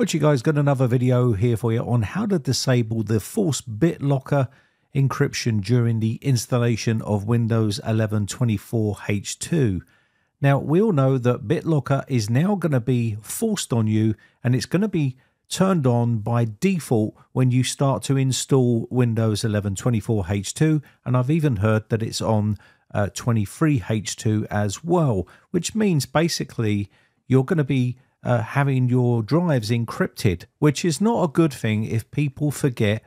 What you guys got another video here for you on how to disable the force BitLocker encryption during the installation of Windows 11 24H2. Now, we all know that BitLocker is now going to be forced on you and it's going to be turned on by default when you start to install Windows 11 24H2 and I've even heard that it's on uh, 23H2 as well, which means basically you're going to be uh, having your drives encrypted, which is not a good thing if people forget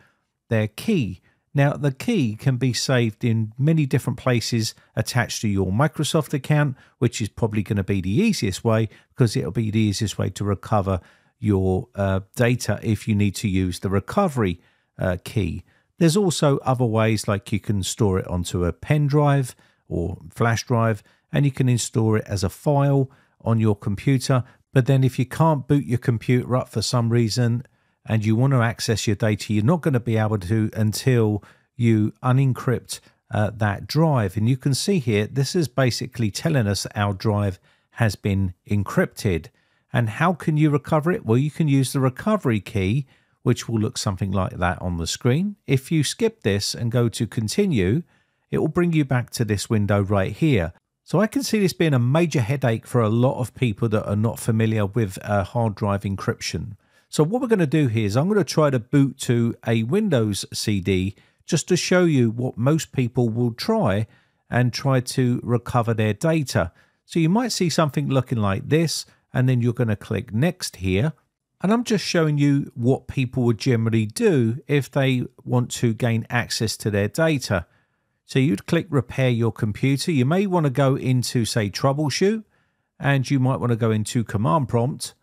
their key. Now, the key can be saved in many different places attached to your Microsoft account, which is probably going to be the easiest way because it'll be the easiest way to recover your uh, data if you need to use the recovery uh, key. There's also other ways like you can store it onto a pen drive or flash drive and you can install it as a file on your computer. But then if you can't boot your computer up for some reason and you want to access your data, you're not going to be able to until you unencrypt uh, that drive. And you can see here, this is basically telling us our drive has been encrypted. And how can you recover it? Well, you can use the recovery key, which will look something like that on the screen. If you skip this and go to continue, it will bring you back to this window right here. So I can see this being a major headache for a lot of people that are not familiar with uh, hard drive encryption. So what we're going to do here is I'm going to try to boot to a Windows CD just to show you what most people will try and try to recover their data. So you might see something looking like this and then you're going to click next here. And I'm just showing you what people would generally do if they want to gain access to their data. So you'd click repair your computer. You may want to go into say troubleshoot and you might want to go into command prompt.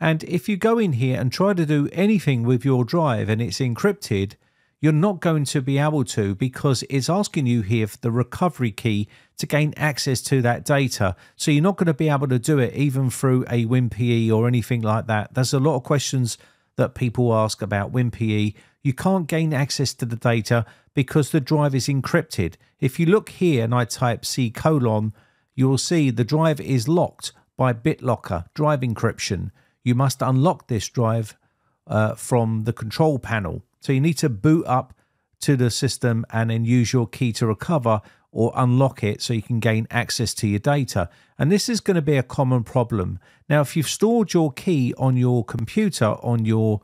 And if you go in here and try to do anything with your drive and it's encrypted, you're not going to be able to because it's asking you here for the recovery key to gain access to that data. So you're not going to be able to do it even through a WinPE or anything like that. There's a lot of questions that people ask about WinPE. You can't gain access to the data because the drive is encrypted. If you look here and I type C colon, you will see the drive is locked by BitLocker drive encryption. You must unlock this drive uh, from the control panel. So you need to boot up to the system and then use your key to recover or unlock it so you can gain access to your data. And this is going to be a common problem. Now, if you've stored your key on your computer on your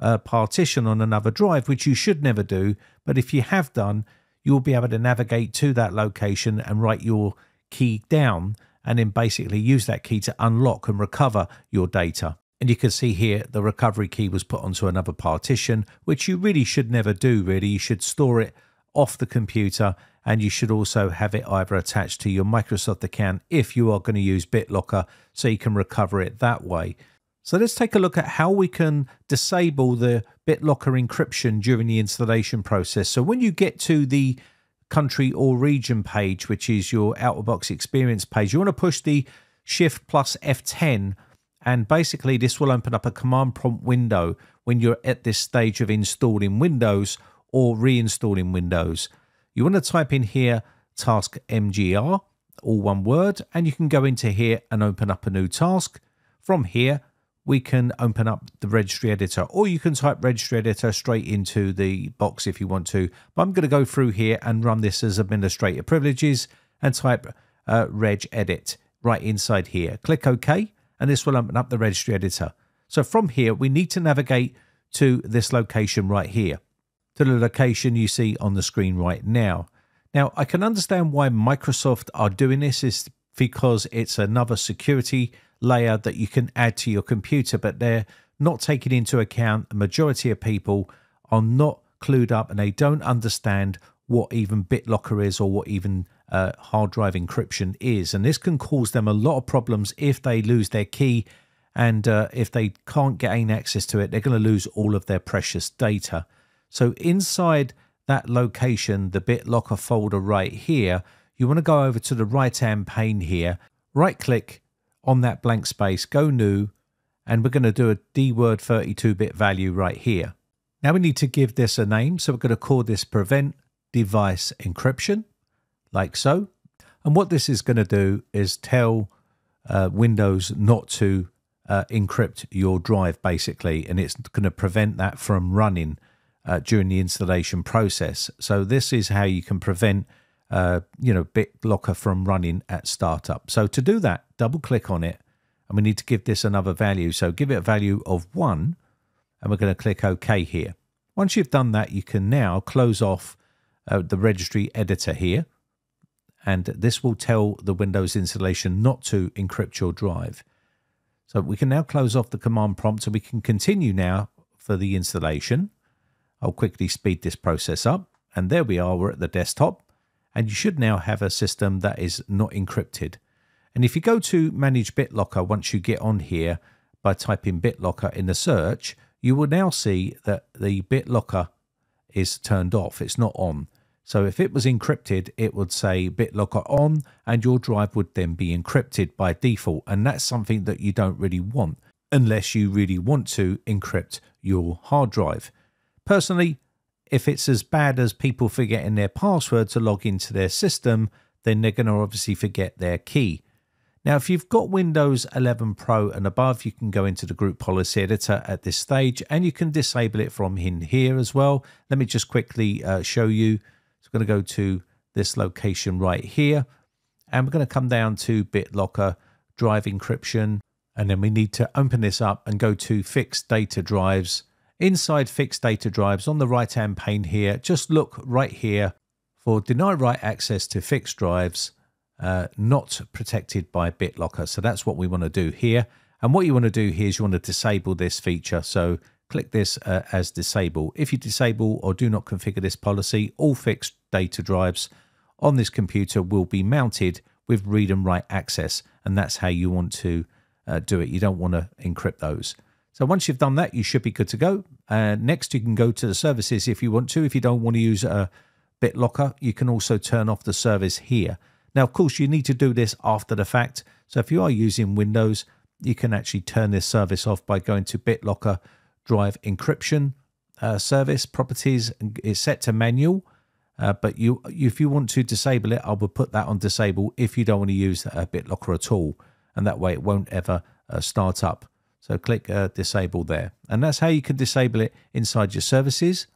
uh, partition on another drive, which you should never do. But if you have done, you'll be able to navigate to that location and write your key down and then basically use that key to unlock and recover your data. And you can see here the recovery key was put onto another partition, which you really should never do, really. You should store it off the computer and you should also have it either attached to your Microsoft account if you are going to use BitLocker so you can recover it that way. So let's take a look at how we can disable the BitLocker encryption during the installation process. So when you get to the country or region page, which is your out-of-box experience page, you want to push the Shift plus F10 and basically this will open up a command prompt window when you're at this stage of installing Windows or reinstalling Windows. You want to type in here task mgr, all one word, and you can go into here and open up a new task. From here, we can open up the registry editor or you can type registry editor straight into the box if you want to. But I'm going to go through here and run this as administrator privileges and type uh, reg edit right inside here. Click OK and this will open up the registry editor. So from here, we need to navigate to this location right here, to the location you see on the screen right now. Now, I can understand why Microsoft are doing this is because it's another security layer that you can add to your computer, but they're not taking into account the majority of people are not clued up and they don't understand what even BitLocker is or what even uh, hard drive encryption is. And this can cause them a lot of problems if they lose their key and uh, if they can't gain access to it, they're going to lose all of their precious data. So inside that location, the BitLocker folder right here, you want to go over to the right hand pane here, right click on that blank space, go new, and we're going to do a DWORD 32-bit value right here. Now we need to give this a name, so we're going to call this prevent device encryption, like so. And what this is going to do is tell uh, Windows not to uh, encrypt your drive basically, and it's going to prevent that from running uh, during the installation process. So this is how you can prevent, uh, you know, BitLocker from running at startup. So to do that, double click on it, and we need to give this another value. So give it a value of one, and we're going to click OK here. Once you've done that, you can now close off uh, the registry editor here, and this will tell the Windows installation not to encrypt your drive. So we can now close off the command prompt so we can continue now for the installation. I'll quickly speed this process up. And there we are, we're at the desktop. And you should now have a system that is not encrypted. And if you go to Manage BitLocker once you get on here by typing BitLocker in the search, you will now see that the BitLocker is turned off. It's not on. So if it was encrypted, it would say BitLocker on and your drive would then be encrypted by default. And that's something that you don't really want unless you really want to encrypt your hard drive. Personally, if it's as bad as people forgetting their password to log into their system, then they're going to obviously forget their key. Now, if you've got Windows 11 Pro and above, you can go into the group policy editor at this stage and you can disable it from in here as well. Let me just quickly uh, show you. So I'm going to go to this location right here and we're going to come down to BitLocker drive encryption and then we need to open this up and go to fixed data drives. Inside fixed data drives on the right hand pane here, just look right here for deny write access to fixed drives uh, not protected by BitLocker. So that's what we want to do here. And what you want to do here is you want to disable this feature. So click this uh, as disable. If you disable or do not configure this policy, all fixed data drives on this computer will be mounted with read and write access. And that's how you want to uh, do it. You don't want to encrypt those. So once you've done that, you should be good to go. Uh, next, you can go to the services if you want to. If you don't want to use a BitLocker, you can also turn off the service here. Now, of course, you need to do this after the fact. So if you are using Windows, you can actually turn this service off by going to BitLocker Drive Encryption uh, Service Properties is set to manual. Uh, but you, if you want to disable it, I will put that on disable if you don't want to use a BitLocker at all. And that way it won't ever uh, start up. So click uh, disable there. And that's how you can disable it inside your services.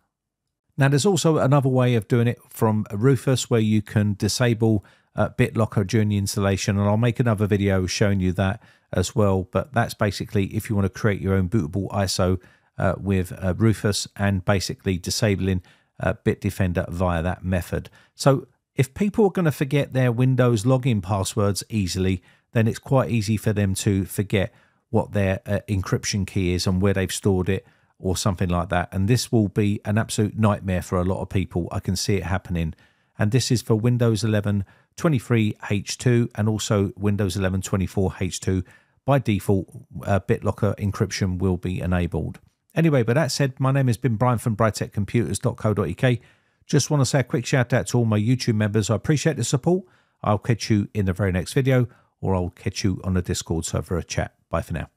Now, there's also another way of doing it from Rufus where you can disable uh, BitLocker during the installation, and I'll make another video showing you that as well. But that's basically if you want to create your own bootable ISO uh, with uh, Rufus and basically disabling uh, Bitdefender via that method. So if people are going to forget their Windows login passwords easily, then it's quite easy for them to forget what their uh, encryption key is and where they've stored it or something like that. And this will be an absolute nightmare for a lot of people. I can see it happening. And this is for Windows 11 23H2 and also Windows 11 24H2. By default, uh, BitLocker encryption will be enabled. Anyway, but that said, my name has been Brian from briteccomputers.co.uk. Just want to say a quick shout out to all my YouTube members. I appreciate the support. I'll catch you in the very next video or I'll catch you on the Discord server chat. Bye for now.